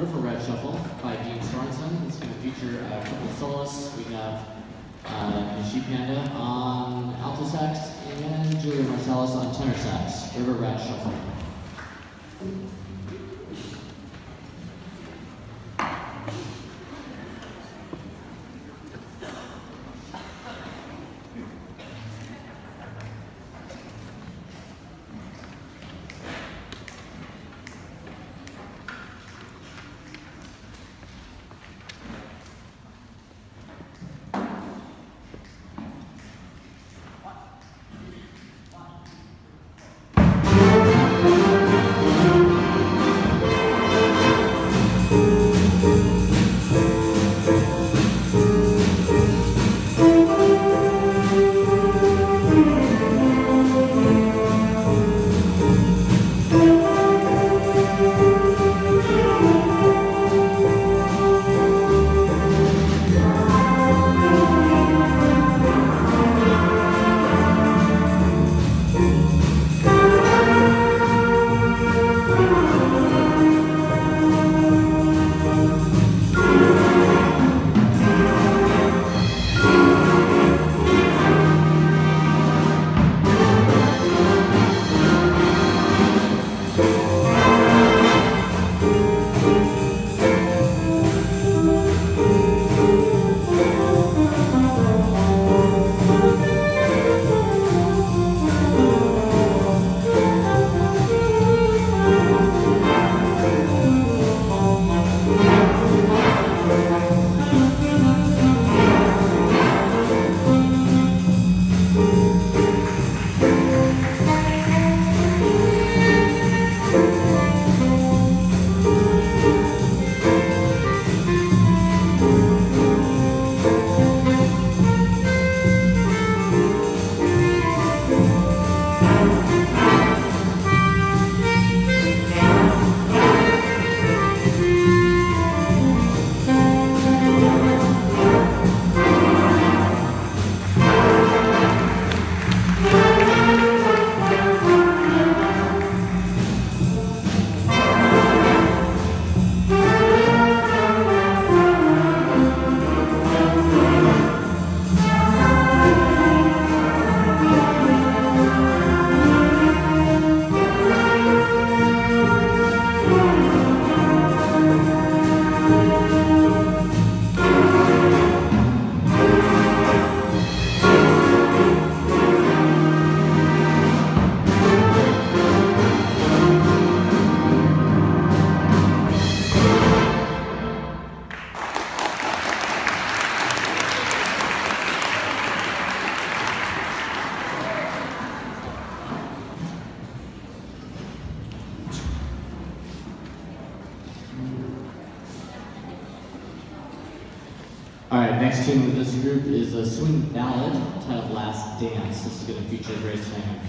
River Red Shuffle by Dean Sorensen. It's going to feature a couple of soloists. We have uh, Panda on alto sax and Julia Marcellus on tenor sax. River Red Shuffle.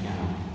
Grace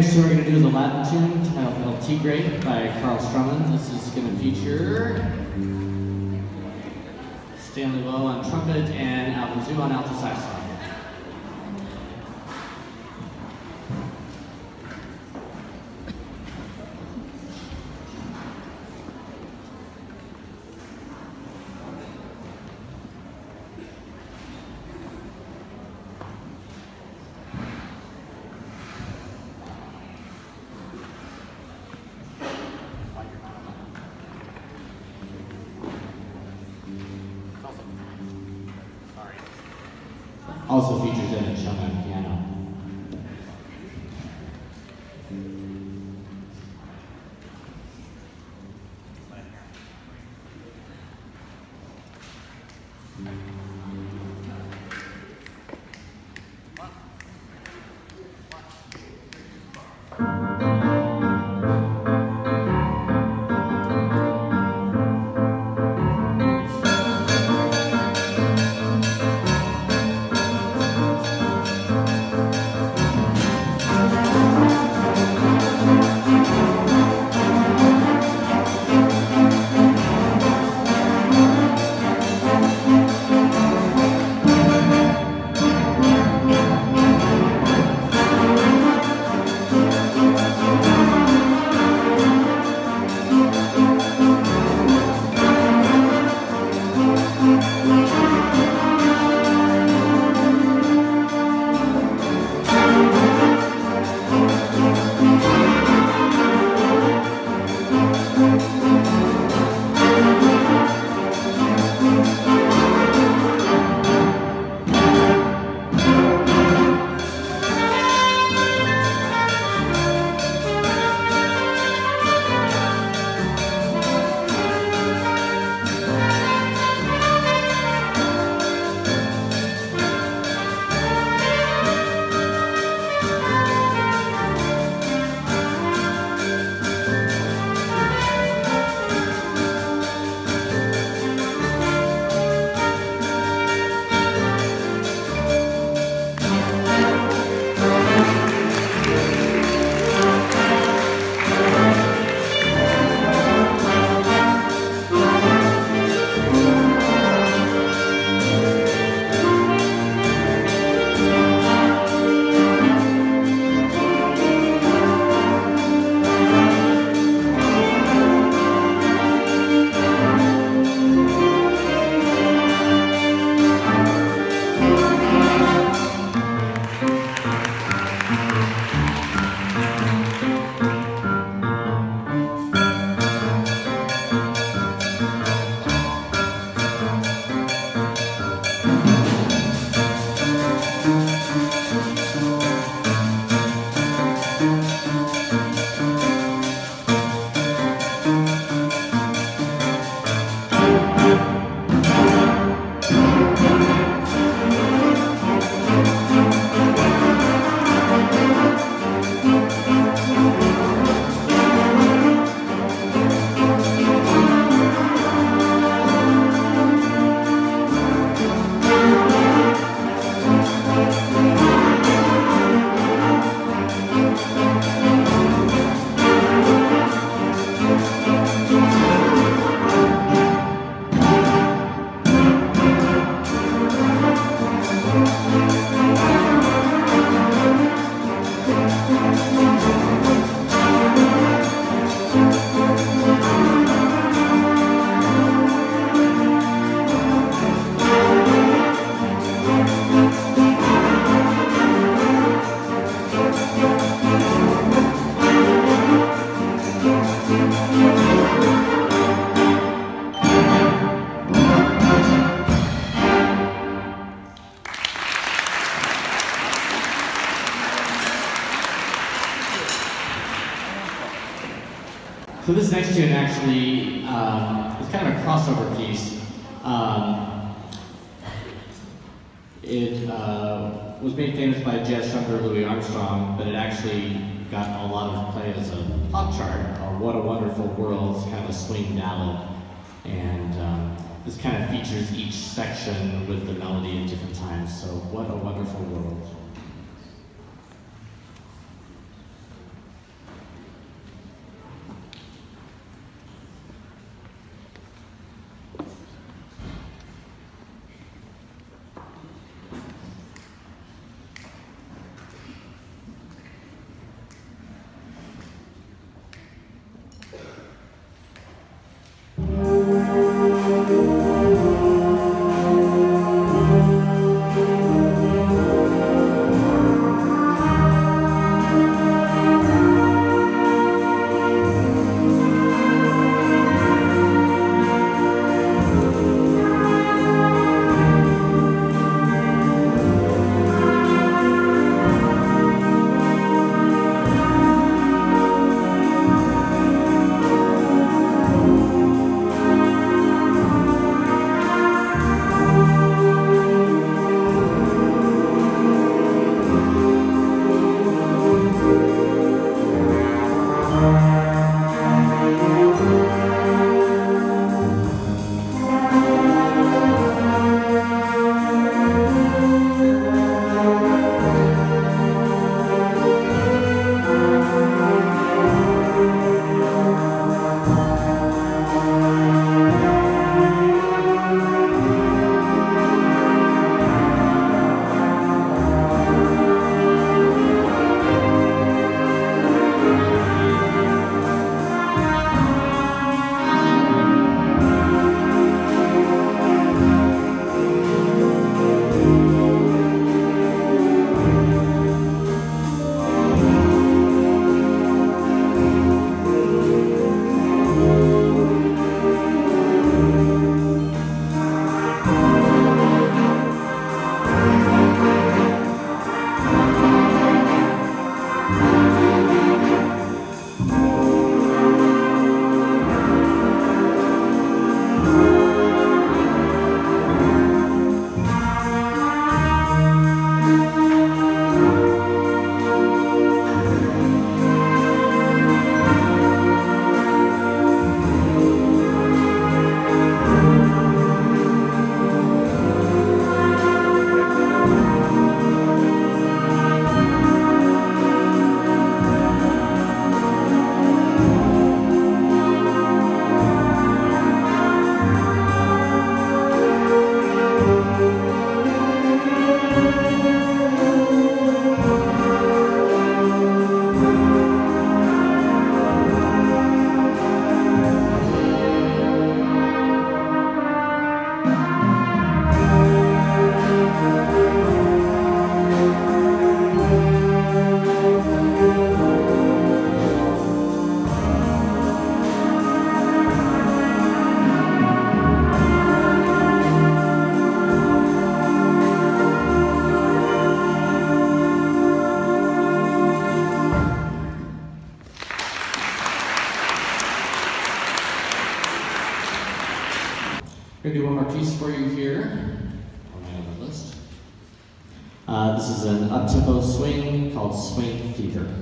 next we're going to do a Latin tune titled El Tigre by Carl Strommen. This is going to feature Stanley Lowe on trumpet and Alvin Zhu on alto saxophone. It uh, was made famous by jazz trumpeter Louis Armstrong, but it actually got a lot of play as a pop chart, or What a Wonderful World, it's kind of a swing ballad. And um, this kind of features each section with the melody at different times, so What a Wonderful World. Other